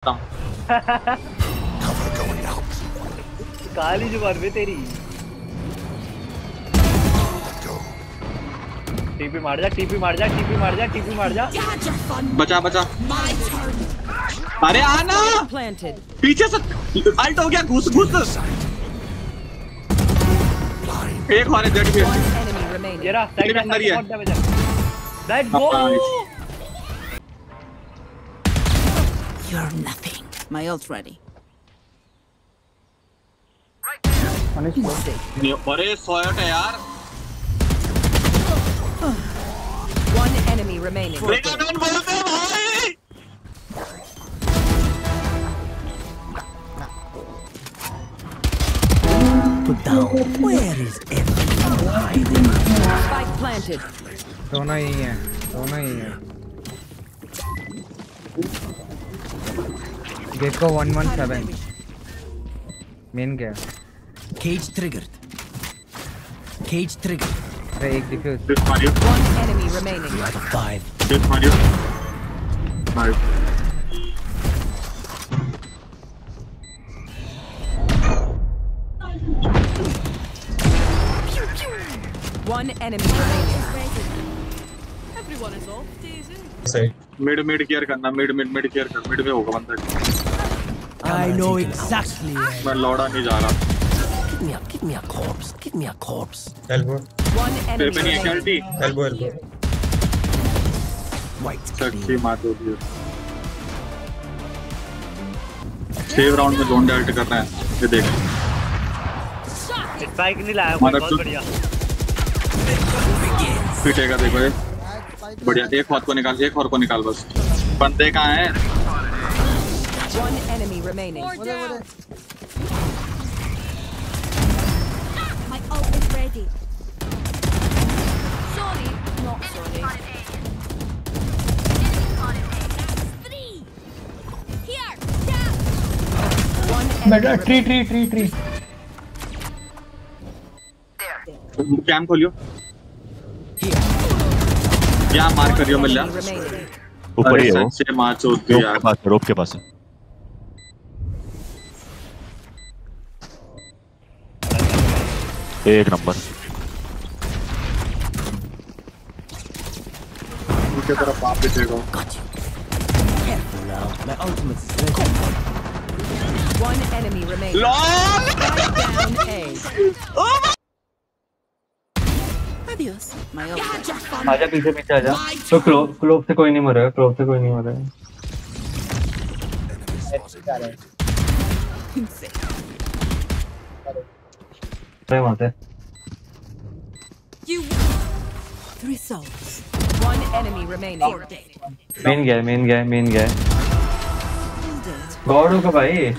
Going out. काली ज़ुबान बे तेरी। TP मार जा टीपी मार जा टीपी मार जा टीपी मार जा. बचा बचा। अरे आना पीछे से अल्ट हो गया घुस घुस। एक हमारे जेट enemy ये रहा साइड मेरे अंदर ही है। Let's go You're nothing. My ult ready. नहीं, अरे सोयट है यार One enemy remaining. Break down बोलते हैं भाई Spike planted. दोनों ही है दोनों ही है Gekko one one seven men क्या Cage triggered. Cage triggered. अरे एक डिफ्यूज सिर्फ Mario One enemy remaining. Out of five. सिर्फ Mario nice One enemy remaining. Everyone is off, Daisy. सही मिड मिड केयर करना मिड मिड मिड केयर कर mid में होगा बंदा I know exactly. मैं लौड़ा नहीं जा रहा। Give me a, give me a corpse. Give me a corpse. Elbow One तेरे enemy पे नहीं. अल्टी एल्बो एल्बो White सच्ची. मात होती है सेव राउंड में जोन डेल्ट कर रहे हैं। ये देख। स्पाइक नहीं लाया बहुत तो- बढ़िया। पीटेगा देखो ये। बढ़िया एक हाथ को निकाल एक और को निकाल बस। बंदे कहाँ हैं? One enemy remaining. More down. My ult is ready. Sorry, not sorry. Three. Here. Down. One enemy tree tree tree tree cam खोलियो यहाँ मार करियो मिल. ऊपर ही है वो से मार पास है रोप के पास है एक नंबर। आजा पीछे पीछे आजा। तो क्लोव क्लोव से कोई नहीं मर रहा से कोई नहीं मर है अरे वहाँ से You The. One enemy remaining. Main गया main गया मेन गया गॉड होगा भाई